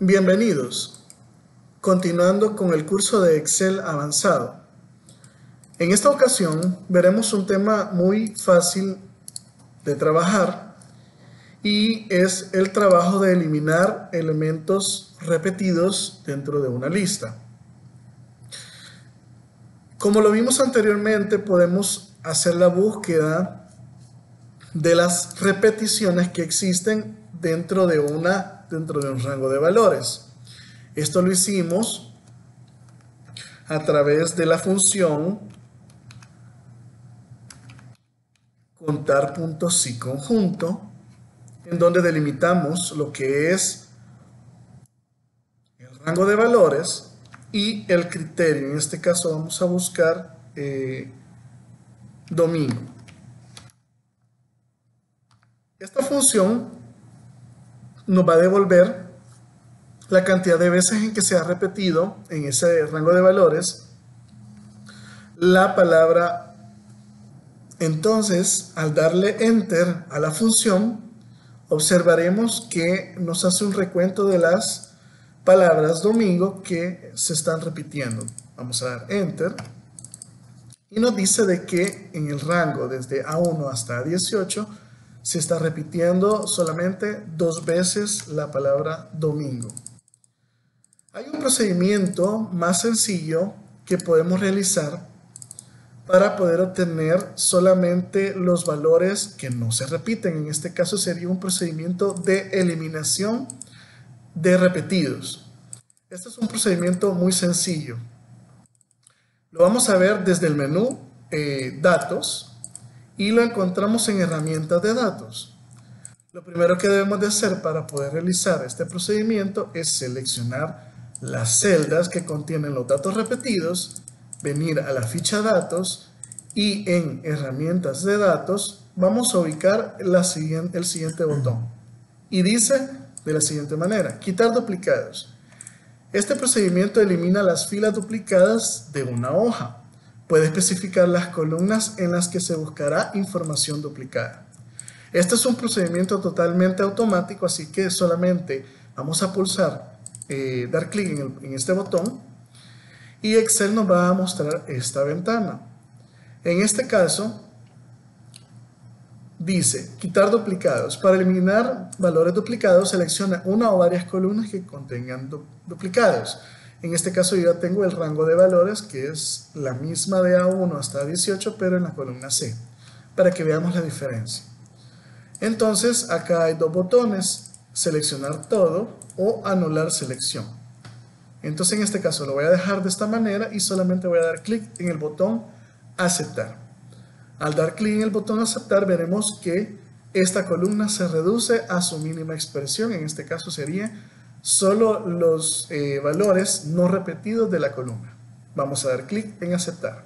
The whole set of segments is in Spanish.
Bienvenidos. Continuando con el curso de Excel avanzado. En esta ocasión veremos un tema muy fácil de trabajar y es el trabajo de eliminar elementos repetidos dentro de una lista. Como lo vimos anteriormente, podemos hacer la búsqueda de las repeticiones que existen dentro de, una, dentro de un rango de valores. Esto lo hicimos a través de la función contar puntos y conjunto, en donde delimitamos lo que es el rango de valores y el criterio. En este caso vamos a buscar eh, domingo. Esta función nos va a devolver la cantidad de veces en que se ha repetido en ese rango de valores la palabra. Entonces, al darle enter a la función, observaremos que nos hace un recuento de las palabras domingo que se están repitiendo. Vamos a dar enter. Y nos dice de que en el rango desde A1 hasta A18 se está repitiendo solamente dos veces la palabra domingo. Hay un procedimiento más sencillo que podemos realizar para poder obtener solamente los valores que no se repiten. En este caso sería un procedimiento de eliminación de repetidos. Este es un procedimiento muy sencillo. Lo vamos a ver desde el menú eh, Datos, y lo encontramos en herramientas de datos. Lo primero que debemos de hacer para poder realizar este procedimiento es seleccionar las celdas que contienen los datos repetidos, venir a la ficha datos y en herramientas de datos vamos a ubicar el siguiente botón y dice de la siguiente manera, quitar duplicados. Este procedimiento elimina las filas duplicadas de una hoja puede especificar las columnas en las que se buscará información duplicada. Este es un procedimiento totalmente automático, así que solamente vamos a pulsar, eh, dar clic en, este botón y Excel nos va a mostrar esta ventana. En este caso, dice quitar duplicados. Para eliminar valores duplicados, selecciona una o varias columnas que contengan duplicados. En este caso yo ya tengo el rango de valores que es la misma de A1 hasta A18 pero en la columna C para que veamos la diferencia. Entonces acá hay dos botones, seleccionar todo o anular selección. Entonces en este caso lo voy a dejar de esta manera y solamente voy a dar clic en el botón aceptar. Al dar clic en el botón aceptar veremos que esta columna se reduce a su mínima expresión, en este caso sería solo los eh, valores no repetidos de la columna. Vamos a dar clic en aceptar.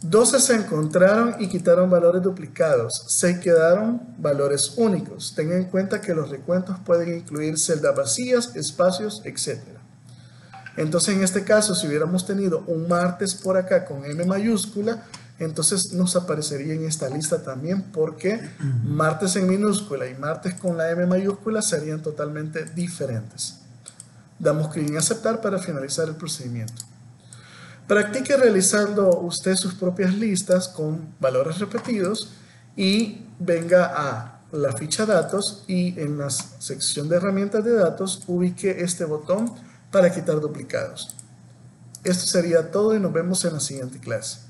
12 se encontraron y quitaron valores duplicados. Se quedaron valores únicos. Tengan en cuenta que los recuentos pueden incluir celdas vacías, espacios, etc. Entonces, en este caso, si hubiéramos tenido un martes por acá con M mayúscula, entonces nos aparecería en esta lista también porque martes en minúscula y martes con la M mayúscula serían totalmente diferentes. Damos clic en aceptar para finalizar el procedimiento. Practique realizando usted sus propias listas con valores repetidos y venga a la ficha datos y en la sección de herramientas de datos ubique este botón para quitar duplicados. Esto sería todo y nos vemos en la siguiente clase.